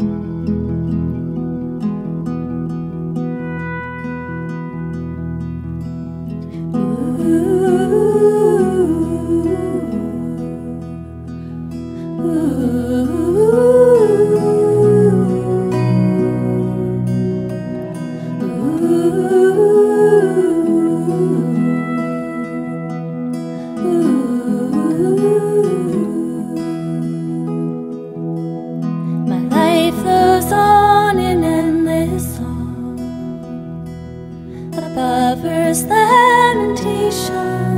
My earth's lamentation.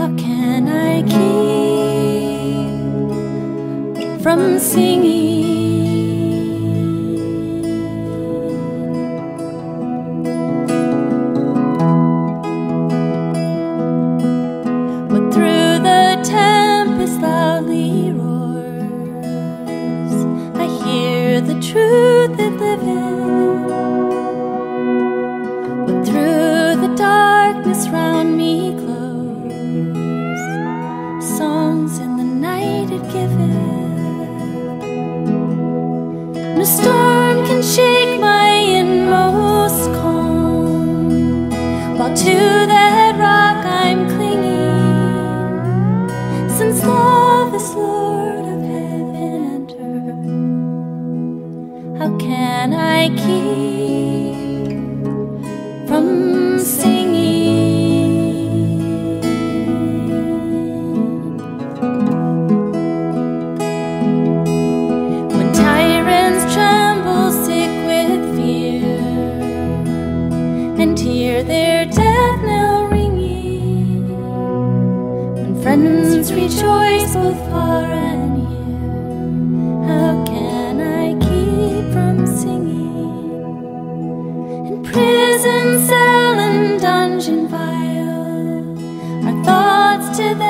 How can I keep from singing? What through the tempest loudly roars, I hear the truth it liveth. What through it giveth. No storm can shake my inmost calm, while to that rock I'm clinging. Since love is Lord of heaven and earth, how can I keep their death knell ringing. When friends rejoice both far and near, how can I keep from singing? In prison cell and dungeon vile, our thoughts to them.